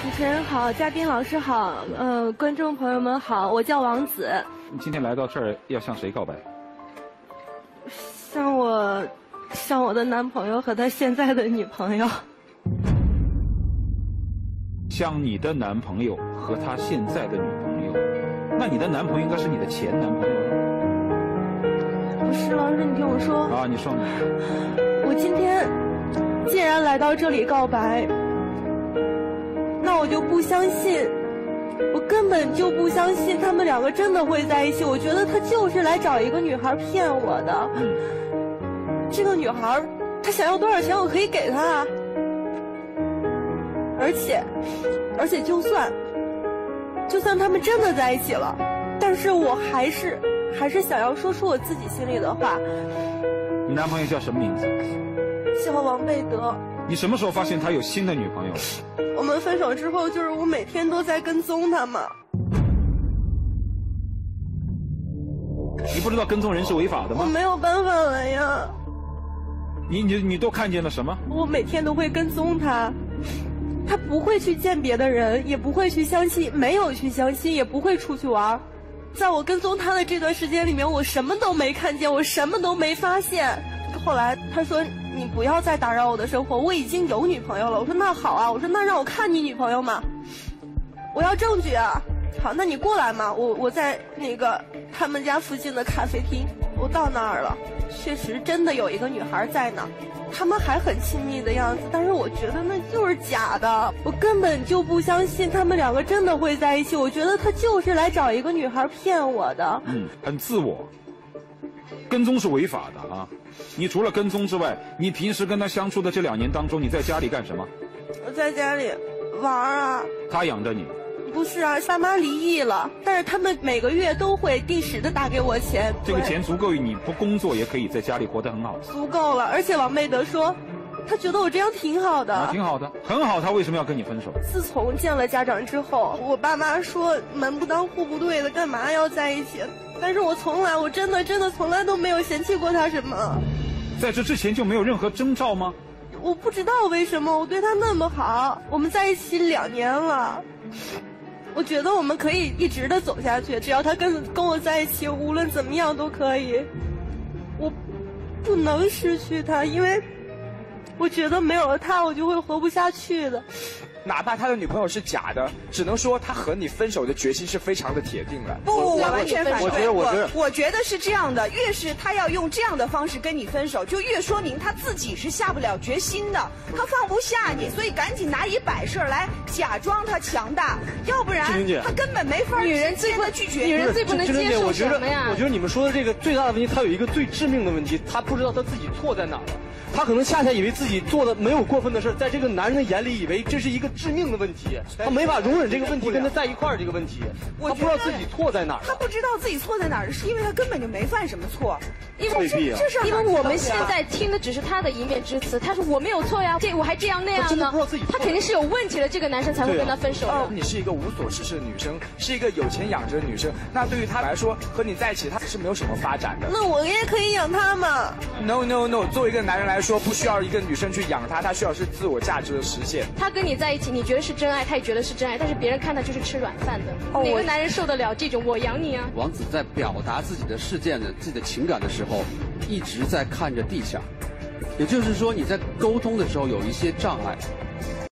主持人好，嘉宾老师好，呃，观众朋友们好，我叫王子。你今天来到这儿要向谁告白？向我，向我的男朋友和他现在的女朋友。向你的男朋友和他现在的女朋友？那你的男朋友应该是你的前男朋友。不是，老师，你听我说。啊，你说。我今天既然来到这里告白。那我就不相信，我根本就不相信他们两个真的会在一起。我觉得他就是来找一个女孩骗我的。这个女孩，她想要多少钱，我可以给她啊。而且，而且就算，就算他们真的在一起了，但是我还是，还是想要说出我自己心里的话。你男朋友叫什么名字？叫王贝德。你什么时候发现他有新的女朋友？我们分手之后，就是我每天都在跟踪他嘛。你不知道跟踪人是违法的吗？我没有办法了呀。你你你都看见了什么？我每天都会跟踪他，他不会去见别的人，也不会去相亲，没有去相亲，也不会出去玩。在我跟踪他的这段时间里面，我什么都没看见，我什么都没发现。后来他说。你不要再打扰我的生活，我已经有女朋友了。我说那好啊，我说那让我看你女朋友嘛，我要证据啊。好，那你过来嘛，我我在那个他们家附近的咖啡厅，我到那儿了，确实真的有一个女孩在那，他们还很亲密的样子，但是我觉得那就是假的，我根本就不相信他们两个真的会在一起，我觉得他就是来找一个女孩骗我的。嗯，很自我，跟踪是违法的啊。你除了跟踪之外，你平时跟他相处的这两年当中，你在家里干什么？我在家里玩啊。他养着你？不是啊，爸妈离异了，但是他们每个月都会定时的打给我钱。这个钱足够于你不工作也可以在家里活得很好。足够了，而且王贝德说，他觉得我这样挺好的。挺好的，很好。他为什么要跟你分手？自从见了家长之后，我爸妈说门不当户不对的，干嘛要在一起？但是我从来，我真的真的从来都没有嫌弃过他什么。在这之前就没有任何征兆吗？我不知道为什么我对他那么好，我们在一起两年了，我觉得我们可以一直的走下去，只要他跟跟我在一起，无论怎么样都可以。我不能失去他，因为我觉得没有了他，我就会活不下去的。哪怕他的女朋友是假的，只能说他和你分手的决心是非常的铁定了。不，我完全反对。我觉得，我觉得，我觉得是这样的。越是他要用这样的方式跟你分手，就越说明他自己是下不了决心的，他放不下你，所以赶紧拿一摆事儿来假装他强大，要不然他根本没法。女人最不能拒绝，女人最不能接受什么呀？我觉得你们说的这个最大的问题，他有一个最致命的问题，他不知道他自己错在哪儿了。他可能恰恰以为自己做的没有过分的事，在这个男人的眼里，以为这是一个致命的问题，他没法容忍这个问题跟他在一块儿这个问题，他不知道自己错在哪儿。他不知道自己错在哪儿，是因为他根本就没犯什么错。因为这是因为我们现在听的只是他的一面之词，他说我没有错呀，这我还这样那样呢，他肯定是有问题的，这个男生才会跟他分手。你是一个无所事事的女生，是一个有钱养着的女生，那对于他来说，和你在一起他是没有什么发展的。那我也可以养他嘛？No No No，作为一个男人来说，不需要一个女生去养他，他需要是自我价值的实现。他跟你在一起，你觉得是真爱，他也觉得是真爱，但是别人看他就是吃软饭的。哪个男人受得了这种我养你啊？王子在表达自己的事件的自己的情感的时候，一直在看着地下，也就是说你在沟通的时候有一些障碍。